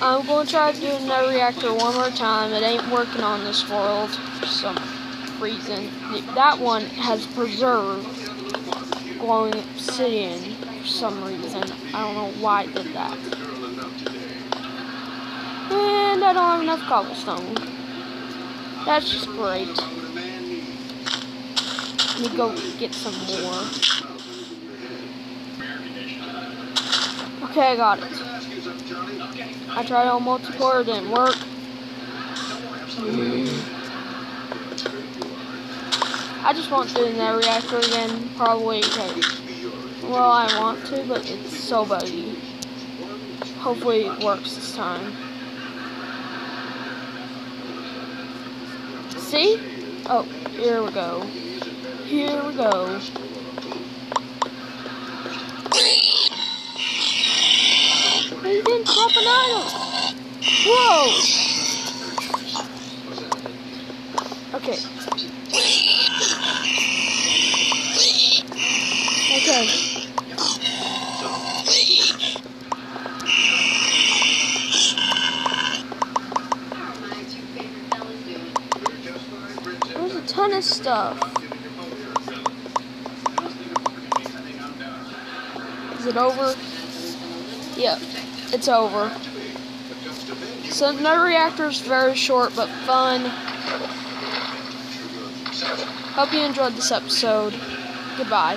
I'm going to try to do reactor one more time. It ain't working on this world for some reason. That one has preserved glowing obsidian for some reason. I don't know why it did that. And I don't have enough cobblestone. That's just great. Let me go get some more. Okay, I got it. I tried on multiplayer, didn't work. I just want to do that reactor again, probably because, well, I want to, but it's so buggy. Hopefully it works this time. See? Oh, here we go. Here we go. He an item. Whoa. Okay. Okay. There's a ton of stuff. Is it over? Yep, it's over. So Nether reactor is very short but fun. Hope you enjoyed this episode. Goodbye.